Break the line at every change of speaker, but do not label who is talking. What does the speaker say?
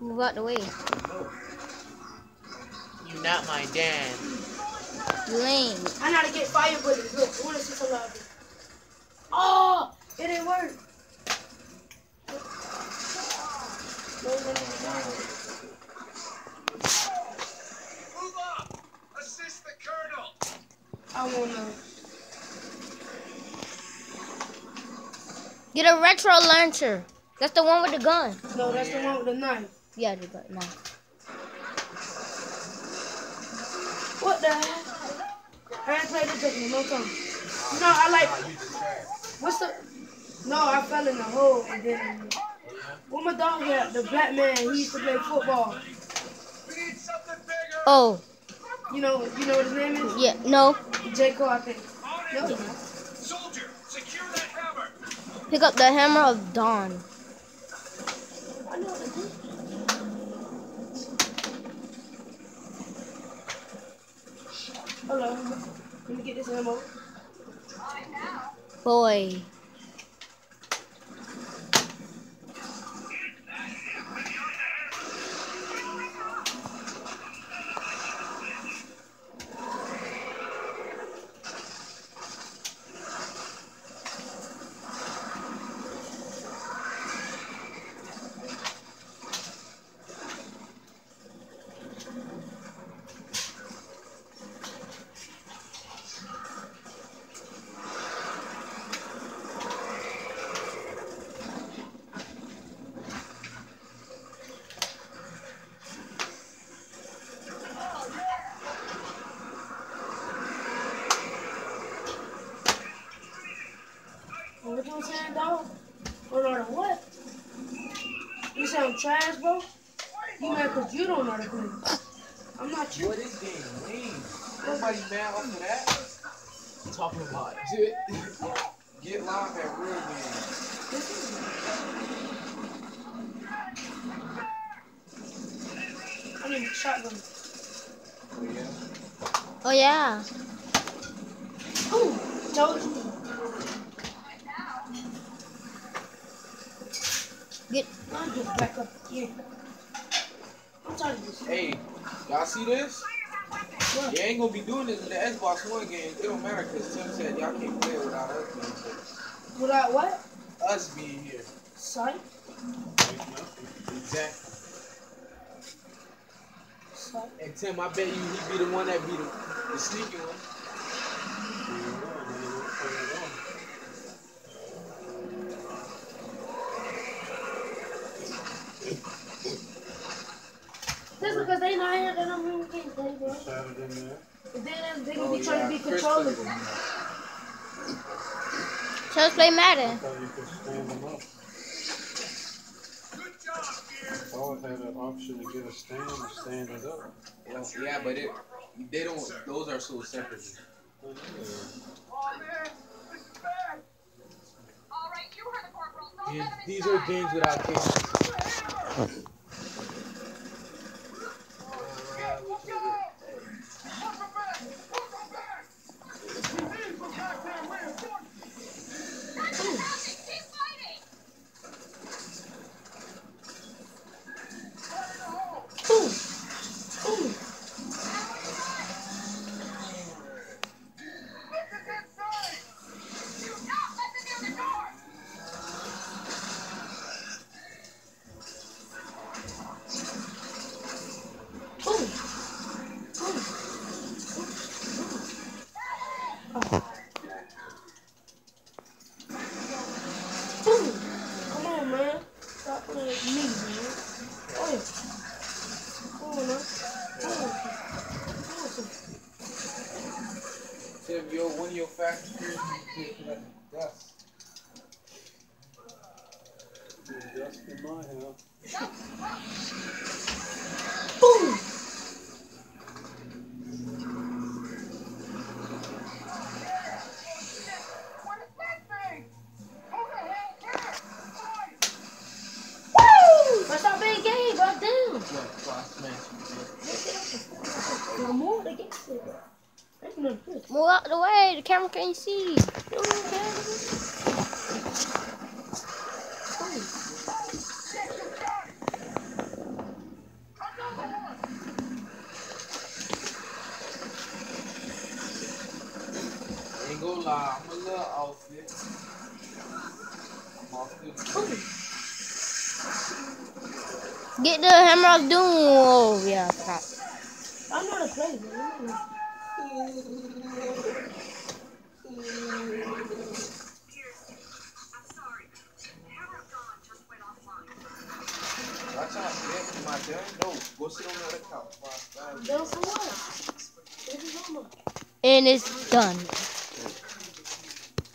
Move out the way.
You're not my dad.
Lame.
I know how to get fire bullets. Look, I want to see something out there. Oh, it didn't work.
Move up! Assist the colonel!
I wanna.
Get a retro launcher. That's the one with the gun.
No, that's the one with the knife.
Yeah, the gun. No.
What the hell? I ain't played this game in no time. Know, I like. What's the? No, I fell in the hole and then. What my dog at? The black man. He used to play football.
We need something bigger!
Oh, you know, you know what his name is?
Yeah. No.
J Cole, I think. No!
Soldier, secure that hammer!
Pick up the hammer of dawn.
I know what to do. Hold. Let me get this ammo.
Boy.
What you saying, dog? No, no, what? You sound trash, bro? You mad because you don't know the play. I'm not you.
What is game lame? Nobody mad of that. Talking about it. Get live at real game. This is.
I mean, shotgun.
Oh, yeah.
Oh yeah.
Ooh, told you.
Get.
Just back up here. I'm tired of this.
Hey, y'all see this?
What?
You ain't gonna be doing this in the Xbox One game. It don't matter because Tim said y'all can't play it without us being here.
Without what?
Us being here.
Sight?
Exactly.
Sight.
And Tim, I bet you he be the one that be the, the sneaky one.
Just because they not here, they don't mean we can't play, bro. If they, they gonna
Oh,
be trying to be oh,
Chris
controllers.
So let's play Madden.
Good job, Gears!
Always had an option to get a stand and stand it up.
Well, yeah, but it they don't. Those are so separate.
Oh man, this is bad!
All right, you heard the
These, are games without games. Yo, one of your years you picked dust.
Dust in my house.
move out the way, the camera can't see.
Ain't
gonna lie, I'm a little outfit. I'm off
Get the hammer of doom. Oh, yeah, crap.
I know the play, man. I know.
Watch out, man. My go sit on the other couch. Watch out.
Done for what? This is almost.
And it's done.